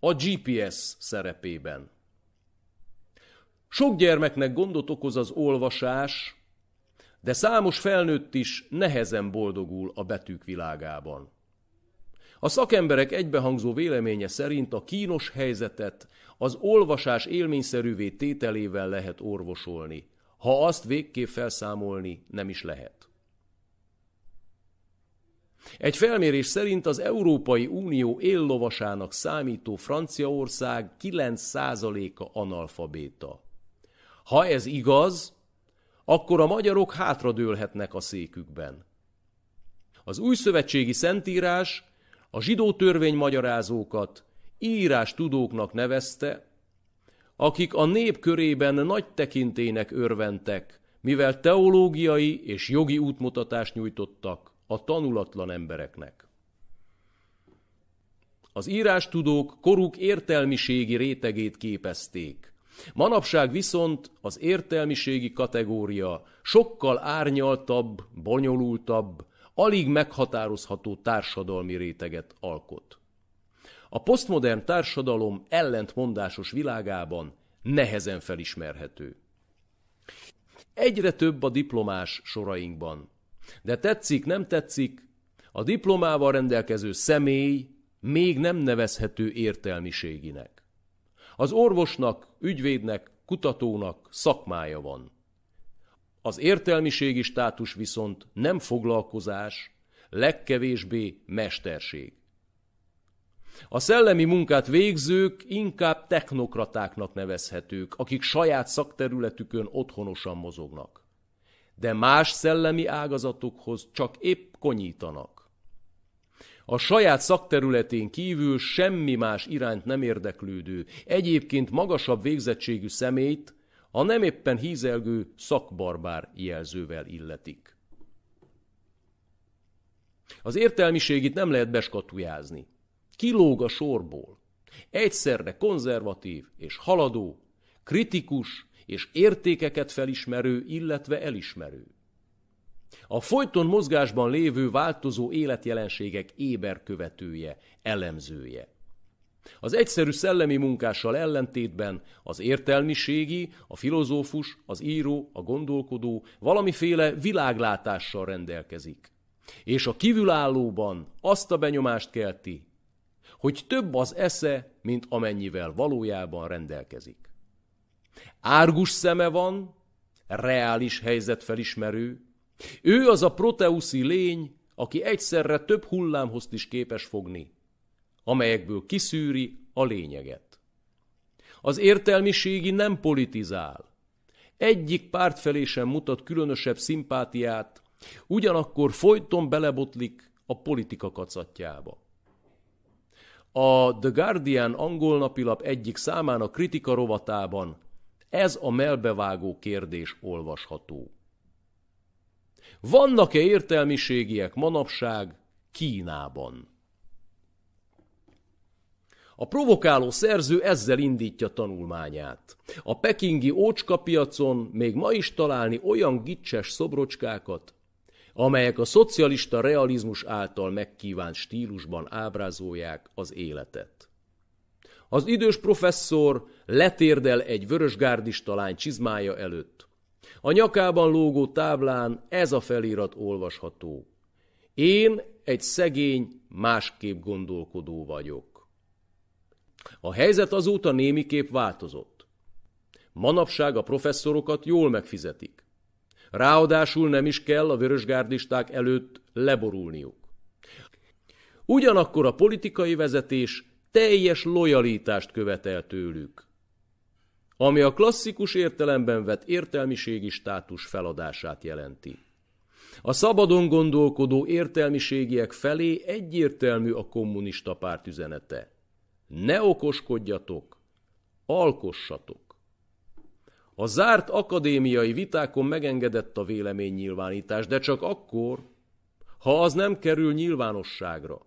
a GPS szerepében. Sok gyermeknek gondot okoz az olvasás, de számos felnőtt is nehezen boldogul a betűk világában. A szakemberek egybehangzó véleménye szerint a kínos helyzetet az olvasás élményszerűvé tételével lehet orvosolni, ha azt végképp felszámolni nem is lehet. Egy felmérés szerint az Európai Unió éllovasának számító Franciaország 9%-a analfabéta. Ha ez igaz, akkor a magyarok hátradőlhetnek a székükben. Az új szövetségi szentírás a zsidó törvény magyarázókat írás tudóknak nevezte, akik a nép körében nagy tekintének örventek, mivel teológiai és jogi útmutatást nyújtottak a tanulatlan embereknek. Az írástudók koruk értelmiségi rétegét képezték. Manapság viszont az értelmiségi kategória sokkal árnyaltabb, bonyolultabb, alig meghatározható társadalmi réteget alkot. A posztmodern társadalom ellentmondásos világában nehezen felismerhető. Egyre több a diplomás sorainkban. De tetszik, nem tetszik, a diplomával rendelkező személy még nem nevezhető értelmiséginek. Az orvosnak, ügyvédnek, kutatónak szakmája van. Az értelmiségi státus viszont nem foglalkozás, legkevésbé mesterség. A szellemi munkát végzők inkább technokratáknak nevezhetők, akik saját szakterületükön otthonosan mozognak. De más szellemi ágazatokhoz csak épp konyítanak. A saját szakterületén kívül semmi más irányt nem érdeklődő, egyébként magasabb végzettségű szemét a nem éppen hízelgő szakbarbár jelzővel illetik. Az értelmiségit nem lehet beskatujázni. Kilóg a sorból. Egyszerre konzervatív és haladó, kritikus és értékeket felismerő, illetve elismerő. A folyton mozgásban lévő változó életjelenségek éber követője, elemzője. Az egyszerű szellemi munkással ellentétben az értelmiségi, a filozófus, az író, a gondolkodó valamiféle világlátással rendelkezik. És a kívülállóban azt a benyomást kelti, hogy több az esze, mint amennyivel valójában rendelkezik. Árgus szeme van, reális helyzet felismerő, ő az a proteuszi lény, aki egyszerre több hullámhozt is képes fogni, amelyekből kiszűri a lényeget. Az értelmiségi nem politizál. Egyik párt felé sem mutat különösebb szimpátiát, ugyanakkor folyton belebotlik a politika kacatjába. A The Guardian angol napilap egyik számának kritika rovatában ez a melbevágó kérdés olvasható. Vannak-e értelmiségiek manapság Kínában? A provokáló szerző ezzel indítja tanulmányát. A pekingi ócskapiacon még ma is találni olyan gicses szobrocskákat, amelyek a szocialista realizmus által megkívánt stílusban ábrázolják az életet. Az idős professzor letérdel egy vörösgárdista lány csizmája előtt. A nyakában lógó táblán ez a felirat olvasható. Én egy szegény, másképp gondolkodó vagyok. A helyzet azóta némiképp változott. Manapság a professzorokat jól megfizetik. Ráadásul nem is kell a vörösgárdisták előtt leborulniuk. Ugyanakkor a politikai vezetés teljes lojalitást követel tőlük, ami a klasszikus értelemben vett értelmiségi státus feladását jelenti. A szabadon gondolkodó értelmiségiek felé egyértelmű a kommunista párt üzenete. Ne okoskodjatok, alkossatok. A zárt akadémiai vitákon megengedett a véleménynyilvánítás, de csak akkor, ha az nem kerül nyilvánosságra.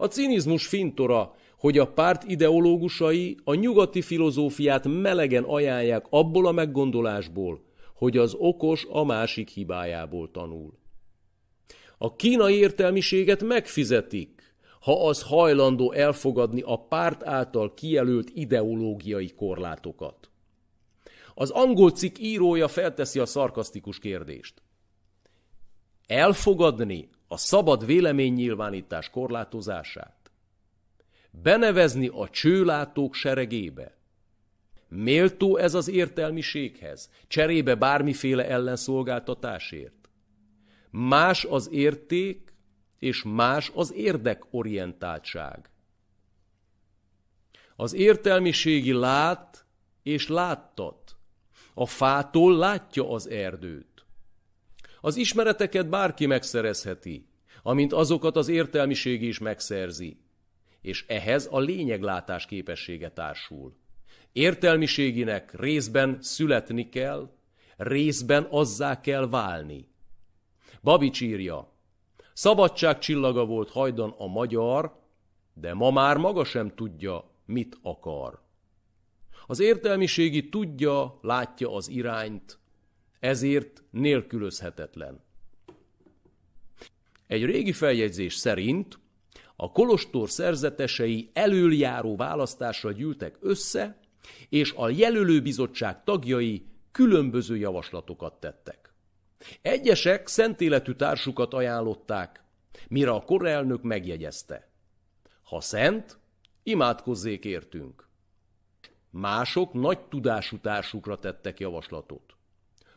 A cinizmus fintora, hogy a párt ideológusai a nyugati filozófiát melegen ajánlják abból a meggondolásból, hogy az okos a másik hibájából tanul. A kínai értelmiséget megfizetik, ha az hajlandó elfogadni a párt által kijelölt ideológiai korlátokat. Az angol cikk írója felteszi a szarkasztikus kérdést. Elfogadni a szabad véleménynyilvánítás korlátozását? Benevezni a csőlátók seregébe? Méltó ez az értelmiséghez, cserébe bármiféle ellenszolgáltatásért? Más az érték, és más az érdekorientáltság. Az értelmiségi lát és láttat. A fától látja az erdőt. Az ismereteket bárki megszerezheti, amint azokat az értelmiség is megszerzi, és ehhez a lényeglátás képessége társul. Értelmiséginek részben születni kell, részben azzá kell válni. Babics írja, Szabadság csillaga volt hajdan a magyar, de ma már maga sem tudja, mit akar. Az értelmiségi tudja, látja az irányt, ezért nélkülözhetetlen. Egy régi feljegyzés szerint a kolostor szerzetesei előjáró választásra gyűltek össze, és a jelölőbizottság tagjai különböző javaslatokat tettek. Egyesek szentéletű társukat ajánlották, mire a korelnök megjegyezte. Ha szent, imádkozzék értünk. Mások nagy tudású társukra tettek javaslatot.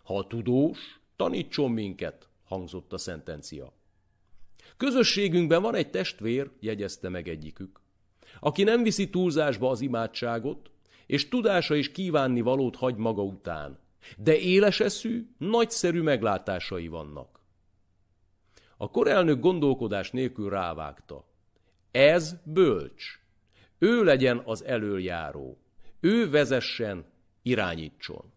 Ha tudós, tanítson minket, hangzott a szentencia. Közösségünkben van egy testvér, jegyezte meg egyikük, aki nem viszi túlzásba az imádságot, és tudása is kívánni valót hagy maga után, de éles eszű, nagyszerű meglátásai vannak. A korelnök gondolkodás nélkül rávágta. Ez bölcs. Ő legyen az elöljáró. Ő vezessen, irányítson.